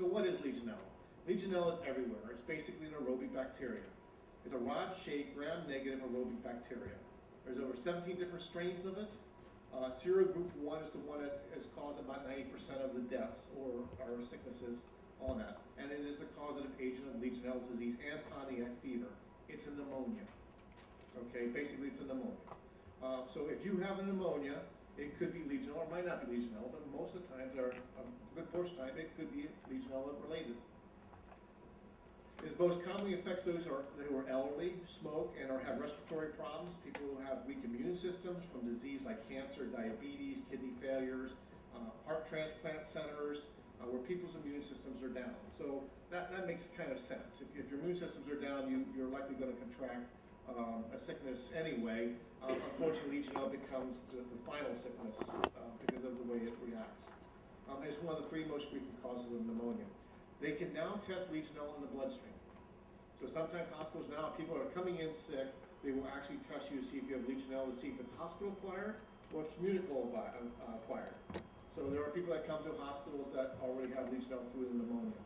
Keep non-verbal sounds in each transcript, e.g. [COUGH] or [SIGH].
So what is Legionella? Legionella is everywhere. It's basically an aerobic bacteria. It's a rod-shaped, gram-negative aerobic bacteria. There's over 17 different strains of it. Uh, serogroup 1 is the one that has caused about 90% of the deaths or, or sicknesses on that. And it is the causative agent of Legionella disease and Pontiac fever. It's a pneumonia. Okay, basically it's a pneumonia. Uh, so if you have a pneumonia, it could be Legionella, or it might not be Legionella, but most of the times, or a good portion of the time, it could be Legionella related. It most commonly affects those who are, who are elderly, smoke, and or have respiratory problems, people who have weak immune systems from disease like cancer, diabetes, kidney failures, uh, heart transplant centers, uh, where people's immune systems are down. So that, that makes kind of sense. If, if your immune systems are down, you, you're likely going to contract um, a sickness anyway. Um, unfortunately, Legionella becomes the, the final sickness uh, because of the way it reacts. Um, it's one of the three most frequent causes of pneumonia. They can now test Legionella in the bloodstream. So sometimes hospitals now, people are coming in sick, they will actually test you to see if you have Legionella to see if it's hospital acquired or communicable uh, acquired. So there are people that come to hospitals that already have Legionella through the pneumonia.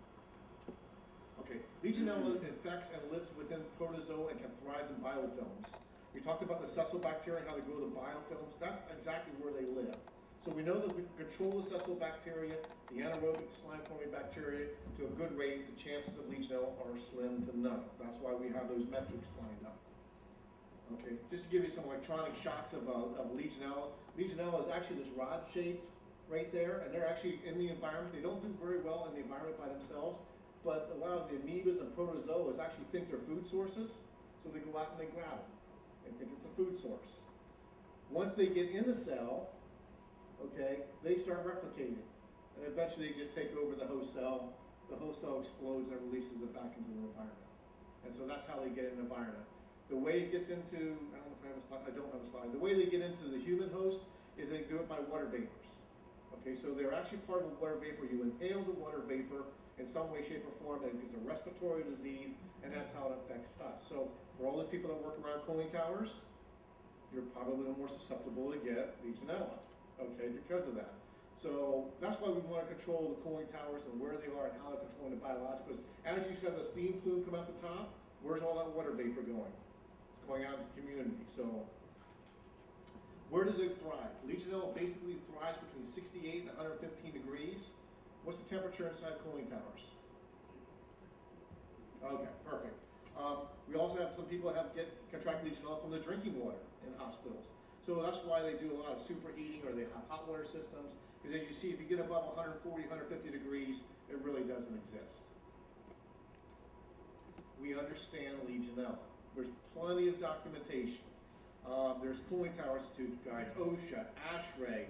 Okay, Legionella infects and lives within protozoa and can thrive in biofilms. We talked about the sessile bacteria and how they grow the biofilms. That's exactly where they live. So we know that we control the sessile bacteria, the anaerobic slime-forming bacteria, to a good rate. The chances of Legionella are slim to none. That's why we have those metrics lined up. Okay, just to give you some electronic shots of, uh, of Legionella. Legionella is actually this rod shaped right there, and they're actually in the environment. They don't do very well in the environment by themselves, but a lot of the amoebas and protozoas actually think they're food sources, so they go out and they grab them and think it's a food source. Once they get in the cell, okay, they start replicating. And eventually they just take over the host cell. The host cell explodes and releases it back into the environment. And so that's how they get in the environment. The way it gets into, I don't know if I have a slide, I don't have a slide. The way they get into the human host is they do it by water vapors. Okay, so they're actually part of the water vapor. You inhale the water vapor in some way, shape, or form that is a respiratory disease, and that's how it affects us. So for all those people that work around cooling towers, you're probably more susceptible to get Legionella, okay, because of that. So that's why we want to control the cooling towers and where they are and how they're controlling the biologicals. As you said, the steam plume come out the top, where's all that water vapor going? It's going out into the community. So where does it thrive? Legionella basically thrives between 68 and 115 degrees. What's the temperature inside cooling towers? Okay, perfect. Um, we also have some people have get contract Legionella from the drinking water in hospitals. So that's why they do a lot of superheating or they have hot water systems. Because as you see, if you get above 140, 150 degrees, it really doesn't exist. We understand Legionella. There's plenty of documentation. Uh, there's Cooling Tower Institute guides, OSHA, ASHRAE,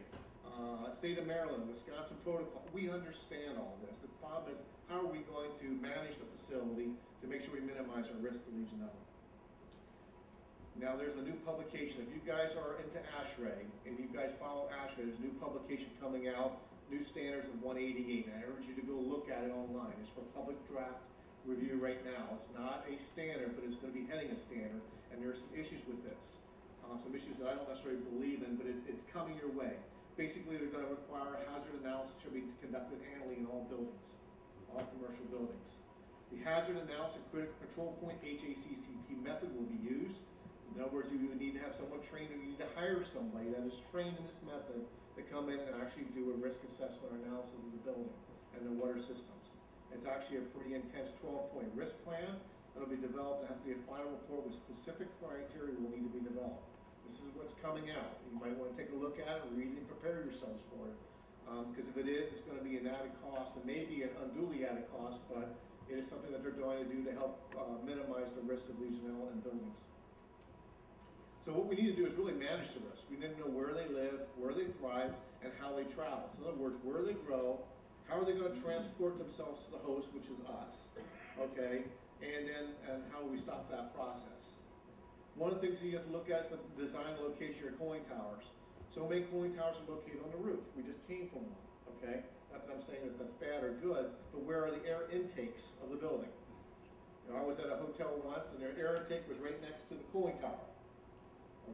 State of Maryland, Wisconsin protocol. We understand all this. The problem is, how are we going to manage the facility to make sure we minimize our risk to Legionella? Now there's a new publication. If you guys are into ASHRAE and you guys follow ASHRAE, there's a new publication coming out, new standards of 188. And I urge you to go look at it online. It's for public draft review right now. It's not a standard, but it's going to be heading a standard. And there are some issues with this. Uh, some issues that I don't necessarily believe in, but it, it's coming your way. Basically, they're going to require a hazard analysis should be conducted annually in all buildings, all commercial buildings. The hazard analysis critical control point HACCP method will be used. In other words, you need to have someone trained, or you need to hire somebody that is trained in this method to come in and actually do a risk assessment or analysis of the building and the water systems. It's actually a pretty intense 12-point risk plan that'll be developed. It has to be a final report with specific criteria that will need to be developed. This is what's coming out. You might want to take a look at it, read it, and prepare yourselves for it. Because um, if it is, it's going to be an added cost, and maybe an unduly added cost, but it is something that they're trying to do to help uh, minimize the risk of Legionella in buildings. So what we need to do is really manage the risk. We need to know where they live, where they thrive, and how they travel. So in other words, where they grow, how are they going to transport themselves to the host, which is us, okay, and then and how do we stop that process. One of the things you have to look at is the design location of your cooling towers. So many cooling towers are located on the roof. We just came from one, okay? Not that I'm saying that that's bad or good, but where are the air intakes of the building? You know, I was at a hotel once and their air intake was right next to the cooling tower.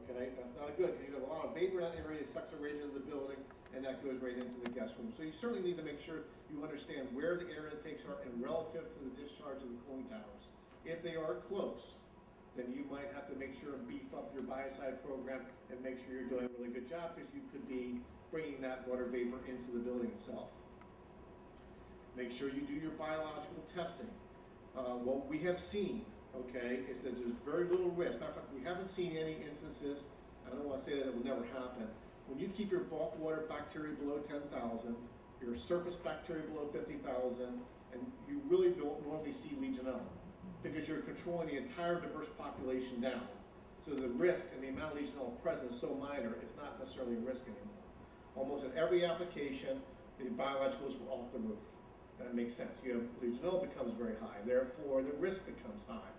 Okay, that's not good because you have a lot of vapor in that area that sucks it right into the building and that goes right into the guest room. So you certainly need to make sure you understand where the air intakes are and relative to the discharge of the cooling towers. If they are close, then you might have to make sure and beef up your biocide program and make sure you're doing a really good job, because you could be bringing that water vapor into the building itself. Make sure you do your biological testing. Uh, what we have seen, okay, is that there's very little risk. Matter of fact, we haven't seen any instances, I don't wanna say that it will never happen. When you keep your bulk water bacteria below ten thousand, your surface bacteria below fifty thousand, and you really don't normally see Legionella. Because you're controlling the entire diverse population down. So the risk and the amount of Legionella present is so minor, it's not necessarily a risk anymore. Almost in every application, the biologicals were off the roof. That makes sense. You have Legionella becomes very high, therefore the risk becomes high.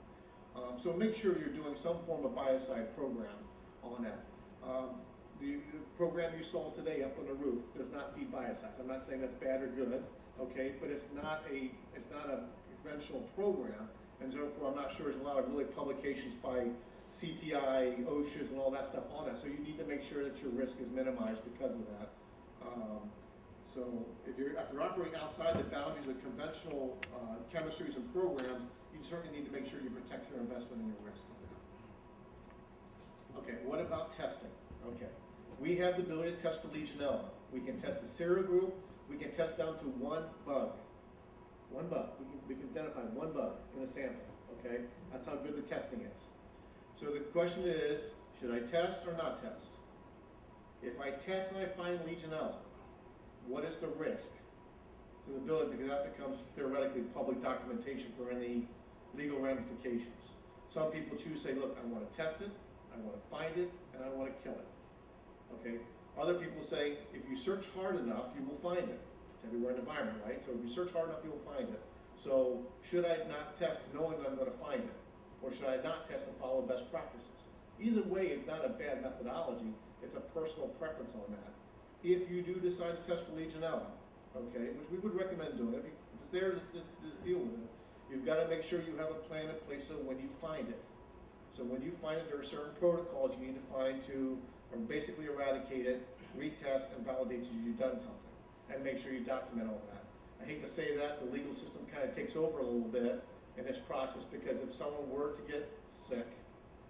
Um, so make sure you're doing some form of biocide program on that. Um, the, the program you saw today up on the roof does not feed biocides. I'm not saying that's bad or good, okay, but it's not a, it's not a conventional program, and therefore I'm not sure there's a lot of really publications by CTI, OSHA's, and all that stuff on it, so you need to make sure that your risk is minimized because of that. Um, so if you're, if you're operating outside the boundaries of conventional uh, chemistries and programs, you certainly need to make sure you protect your investment and your risk. Okay, what about testing? Okay, we have the ability to test for Legionella. We can test the serogroup, we can test down to one bug. One bug, we can, we can identify one bug in a sample, okay? That's how good the testing is. So the question is, should I test or not test? If I test and I find Legionella, what is the risk to the building? Because that becomes theoretically public documentation for any legal ramifications. Some people choose to say, look, I wanna test it, I wanna find it, and I wanna kill it. Okay? Other people say, if you search hard enough, you will find it. It's everywhere in the environment, right? So if you search hard enough, you'll find it. So should I not test knowing that I'm gonna find it? Or should I not test and follow best practices? Either way is not a bad methodology, it's a personal preference on that. If you do decide to test for Legionella, okay, which we would recommend doing, if you- if it's there, just, just, just deal with it. You've gotta make sure you have a plan in place so when you find it, so when you find it, there are certain protocols you need to find to, basically eradicate it, retest and validate that you've done something, and make sure you document all that. I hate to say that, the legal system kind of takes over a little bit in this process, because if someone were to get sick,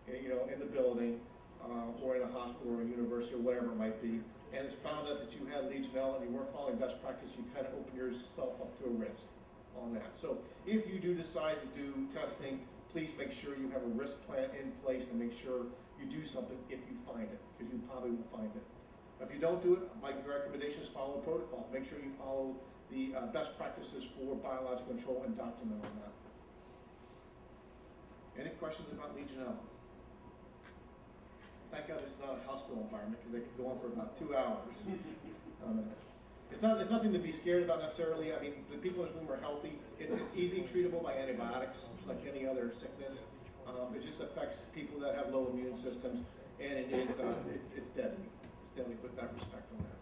eh, you know, in the building, uh, or in a hospital or a university or whatever it might be, and it's found out that you had Legionella and you weren't following best practice, you kind of open yourself up to a risk on that. So if you do decide to do testing, please make sure you have a risk plan in place to make sure you do something if you find it, because you probably will find it. If you don't do it, my recommendation is follow protocol. Make sure you follow the uh, best practices for biological control and document on that. Any questions about Legionella? Thank God this is not a hospital environment, because they could go on for about two hours. [LAUGHS] Um, It's not, it's nothing to be scared about necessarily, I mean, the people in this room are healthy, it's, it's easy treatable by antibiotics, like any other sickness. Um, it just affects people that have low immune systems, and it is, uh, it's, it's deadly, deadly with that respect on that.